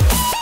Bye.